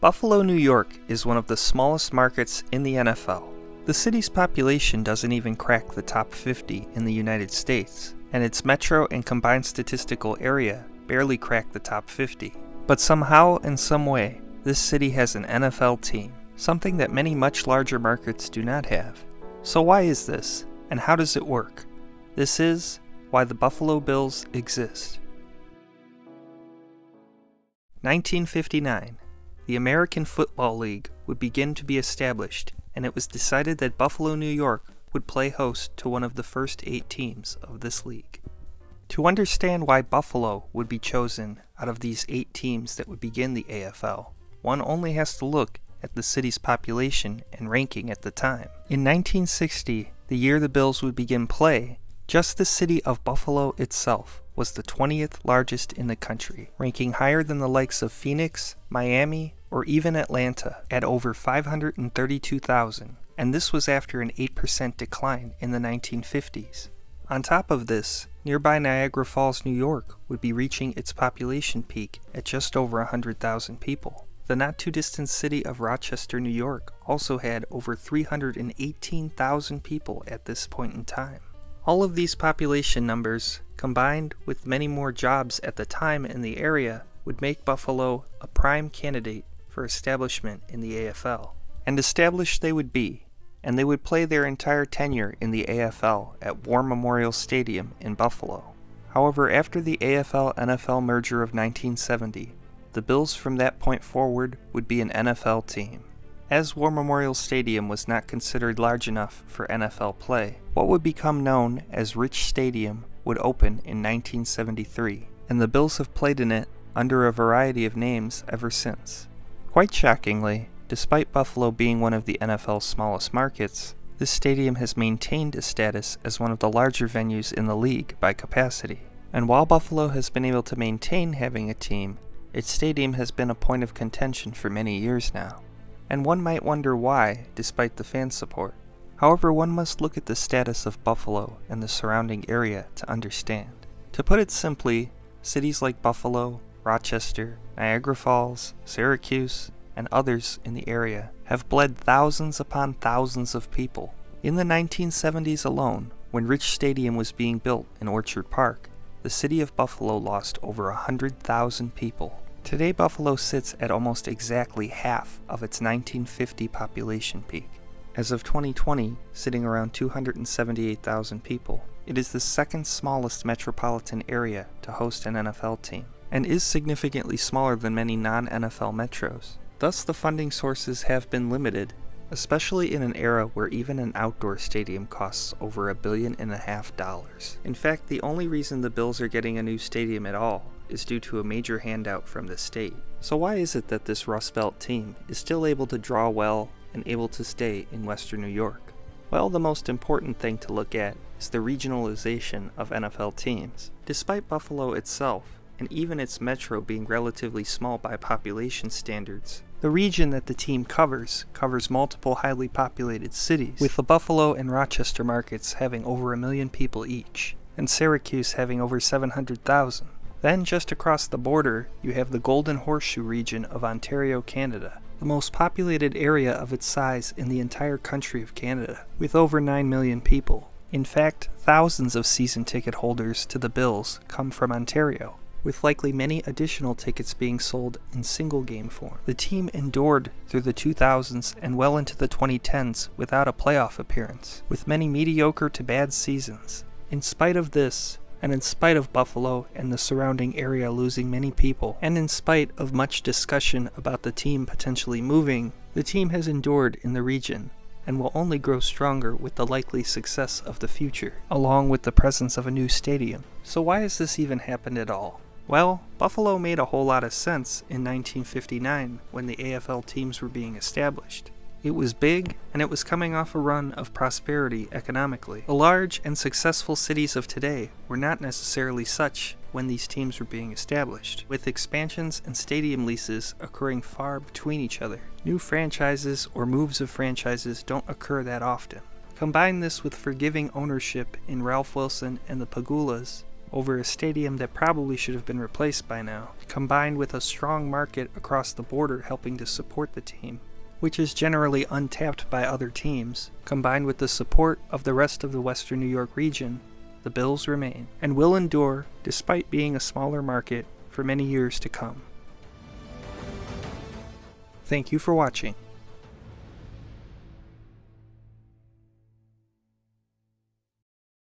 Buffalo, New York is one of the smallest markets in the NFL. The city's population doesn't even crack the top 50 in the United States, and its metro and combined statistical area barely crack the top 50. But somehow, in some way, this city has an NFL team, something that many much larger markets do not have. So, why is this, and how does it work? This is why the Buffalo Bills exist. 1959. The American Football League would begin to be established, and it was decided that Buffalo, New York would play host to one of the first eight teams of this league. To understand why Buffalo would be chosen out of these eight teams that would begin the AFL, one only has to look at the city's population and ranking at the time. In 1960, the year the Bills would begin play, just the city of Buffalo itself was the 20th largest in the country, ranking higher than the likes of Phoenix, Miami, or even Atlanta at over 532,000, and this was after an 8% decline in the 1950s. On top of this, nearby Niagara Falls, New York would be reaching its population peak at just over 100,000 people. The not too distant city of Rochester, New York also had over 318,000 people at this point in time. All of these population numbers, combined with many more jobs at the time in the area, would make Buffalo a prime candidate for establishment in the AFL. And established they would be, and they would play their entire tenure in the AFL at War Memorial Stadium in Buffalo. However, after the AFL NFL merger of 1970, the Bills from that point forward would be an NFL team. As War Memorial Stadium was not considered large enough for NFL play, what would become known as Rich Stadium would open in 1973, and the Bills have played in it under a variety of names ever since. Quite shockingly, despite Buffalo being one of the NFL's smallest markets, this stadium has maintained its status as one of the larger venues in the league by capacity. And while Buffalo has been able to maintain having a team, its stadium has been a point of contention for many years now. And one might wonder why, despite the fan support. However, one must look at the status of Buffalo and the surrounding area to understand. To put it simply, cities like Buffalo, Rochester, Niagara Falls, Syracuse, and others in the area have bled thousands upon thousands of people. In the 1970s alone, when Rich Stadium was being built in Orchard Park, the city of Buffalo lost over 100,000 people. Today, Buffalo sits at almost exactly half of its 1950 population peak. As of 2020, sitting around 278,000 people, it is the second smallest metropolitan area to host an NFL team, and is significantly smaller than many non NFL metros. Thus, the funding sources have been limited, especially in an era where even an outdoor stadium costs over a billion and a half dollars. In fact, the only reason the Bills are getting a new stadium at all is due to a major handout from the state. So, why is it that this Rust Belt team is still able to draw well and able to stay in Western New York? Well, the most important thing to look at is the regionalization of NFL teams. Despite Buffalo itself, and even its metro being relatively small by population standards, the region that the team covers covers multiple highly populated cities, with the Buffalo and Rochester markets having over a million people each, and Syracuse having over 700,000. Then, just across the border, you have the Golden Horseshoe region of Ontario, Canada, the most populated area of its size in the entire country of Canada, with over 9 million people. In fact, thousands of season ticket holders to the Bills come from Ontario, with likely many additional tickets being sold in single game form. The team endured through the 2000s and well into the 2010s without a playoff appearance, with many mediocre to bad seasons. In spite of this, and in spite of Buffalo and the surrounding area losing many people, and in spite of much discussion about the team potentially moving, the team has endured in the region and will only grow stronger with the likely success of the future, along with the presence of a new stadium. So, why has this even happened at all? Well, Buffalo made a whole lot of sense in 1959 when the AFL teams were being established. It was big, and it was coming off a run of prosperity economically. The large and successful cities of today were not necessarily such when these teams were being established, with expansions and stadium leases occurring far between each other. New franchises or moves of franchises don't occur that often. Combine this with forgiving ownership in Ralph Wilson and the Pegulas, over a stadium that probably should have been replaced by now, combined with a strong market across the border helping to support the team, which is generally untapped by other teams, combined with the support of the rest of the Western New York region, the Bills remain and will endure despite being a smaller market for many years to come. Thank you for watching.